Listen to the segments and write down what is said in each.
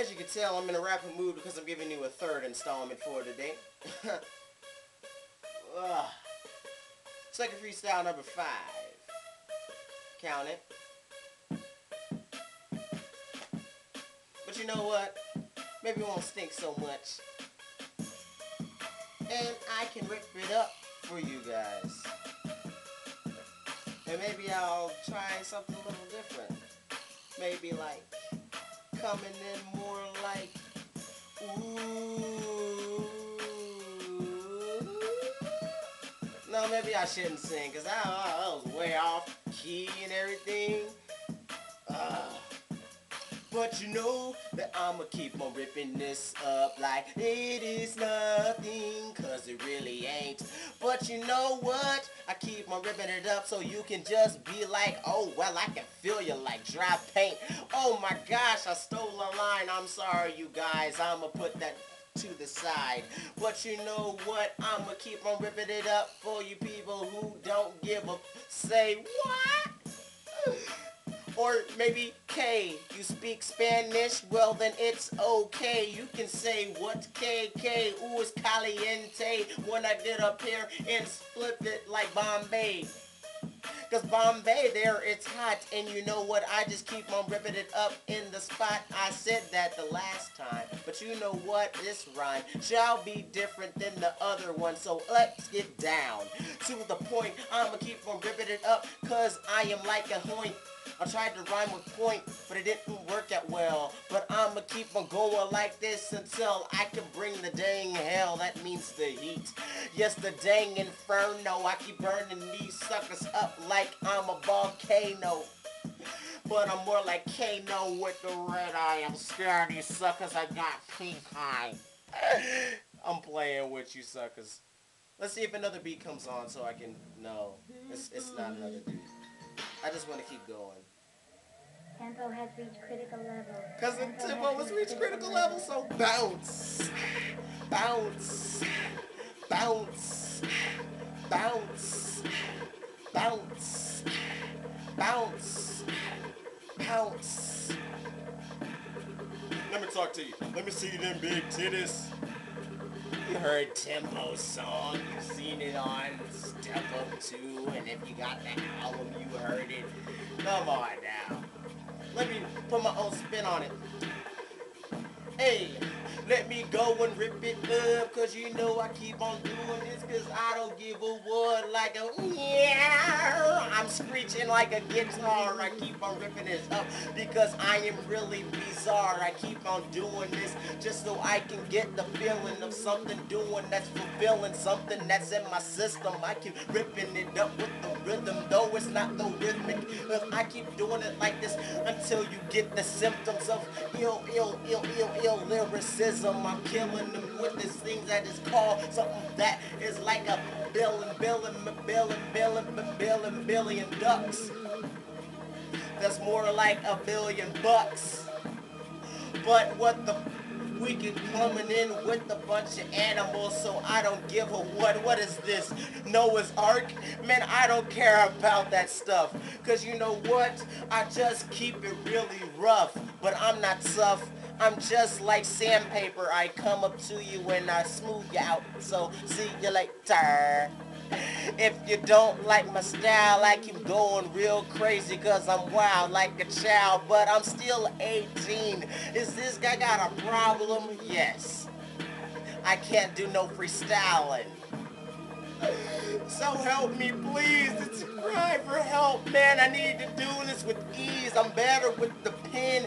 As you can tell, I'm in a rapid mood because I'm giving you a third installment for today. Second freestyle number five. Count it. But you know what? Maybe it won't stink so much. And I can rip it up for you guys. And maybe I'll try something a little different. Maybe like coming in more like ooh. No, maybe I shouldn't sing because I, I, was way off key and everything. Uh, but you know that I'ma keep on ripping this up like it is nothing, cause it really ain't. But you know what? I keep on ripping it up so you can just be like, oh, well, I can feel you like dry paint. Oh my gosh, I stole a line. I'm sorry, you guys. I'ma put that to the side. But you know what? I'ma keep on ripping it up for you people who don't give a say what? Or maybe K, you speak Spanish? Well then it's okay. You can say what KK, ooh it's caliente. When I get up here and flip it like Bombay. Cause Bombay there, it's hot, and you know what, I just keep on ripping it up in the spot. I said that the last time, but you know what, this rhyme shall be different than the other one, so let's get down to the point. I'ma keep on ripping it up, cause I am like a hoink. I tried to rhyme with point, but it didn't work out well. But I'ma keep on going like this until I can bring the dang hell. That means the heat. Yes, the dang inferno. I keep burning these suckers up like I'm a volcano. But I'm more like Kano with the red eye. I'm scaring these suckers. I got pink eye. I'm playing with you suckers. Let's see if another beat comes on so I can... No, it's, it's not another dude. I just want to keep going. Tempo has reached critical level. Because the tempo has reached critical level, so bounce, bounce, bounce, bounce, bounce, bounce, bounce. Let me talk to you. Let me see them big titties. You heard Tempo's song, you seen it on Step Up 2, and if you got the album, you heard it. Come on now. Let me put my own spin on it. Hey, let me go and rip it up, cause you know I keep on doing this, cause I don't give a what like a yeah. I'm screeching like a guitar, I keep on ripping this up, because I am really bizarre. I keep on doing this, just so I can get the feeling of something doing that's fulfilling, something that's in my system. I keep ripping it up with the rhythm, though it's not the rhythmic, cause I keep doing it like this until you get the symptoms of ill, ill, ill, ill, ill lyricism. I'm killing them with this thing that is called something that is like a billion, billion, billion, billion, billion, ducks. That's more like a billion bucks. But what the we get coming in with a bunch of animals, so I don't give a what. What is this? Noah's Ark? Man, I don't care about that stuff. Cause you know what? I just keep it really rough. But I'm not tough. I'm just like sandpaper. I come up to you and I smooth you out. So see you later. If you don't like my style, I keep going real crazy cause I'm wild like a child, but I'm still 18. Is this guy got a problem? Yes. I can't do no freestyling. So help me please, it's a cry for help, man. I need to do this with ease. I'm better with the pen,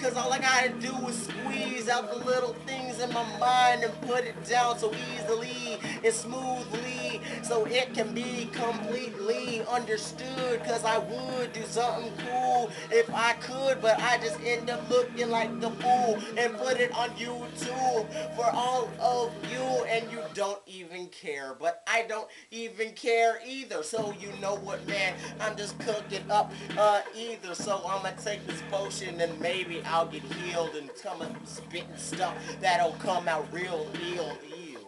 cause all I gotta do is squeeze out the little things in my mind and put it down so easily and smoothly, so it can be completely understood. Cause I would do something cool if I could, but I just end up looking like the fool and put it on YouTube for all of you, and you don't even care. But I don't even care either. So you know what, man? I'm just cooking up uh, either. So I'm gonna take this potion and maybe I'll get healed and come and spitting stuff that'll come out real ill. Ew.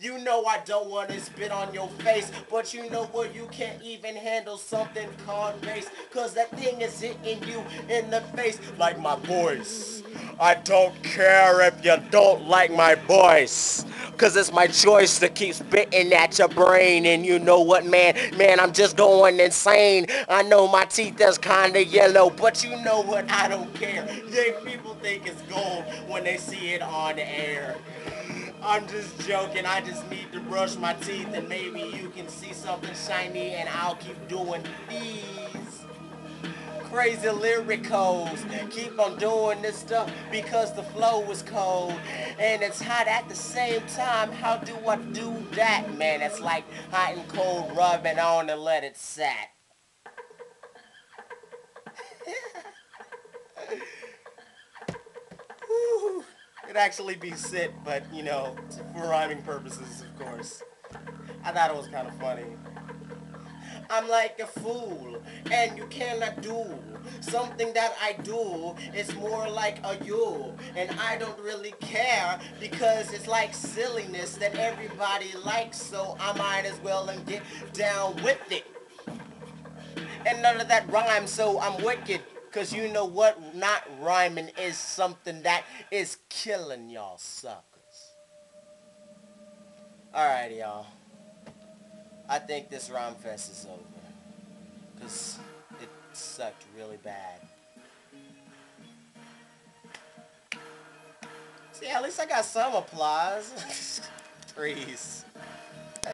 You know I don't want to spit on your face, but you know what? You can't even handle something called bass, cause that thing is hitting you in the face like my voice. I don't care if you don't like my voice. Cause it's my choice to keep spitting at your brain. And you know what, man? Man, I'm just going insane. I know my teeth is kinda yellow, but you know what? I don't care. They people think it's gold when they see it on air. I'm just joking. I just need to brush my teeth and maybe you can see something shiny and I'll keep doing these crazy lyricals. Keep on doing this stuff because the flow is cold and it's hot at the same time. How do I do that, man? It's like hot and cold rubbing on and let it set. It'd actually be sit, but you know, for rhyming purposes, of course. I thought it was kind of funny. I'm like a fool, and you cannot do something that I do is more like a you, and I don't really care because it's like silliness that everybody likes, so I might as well and get down with it. And none of that rhymes, so I'm wicked. Cause you know what? Not rhyming is something that is killing y'all suckers. Alright, y'all. I think this rhyme fest is over. Cause it sucked really bad. See, at least I got some applause. Trees.